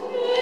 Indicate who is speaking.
Speaker 1: Yeah.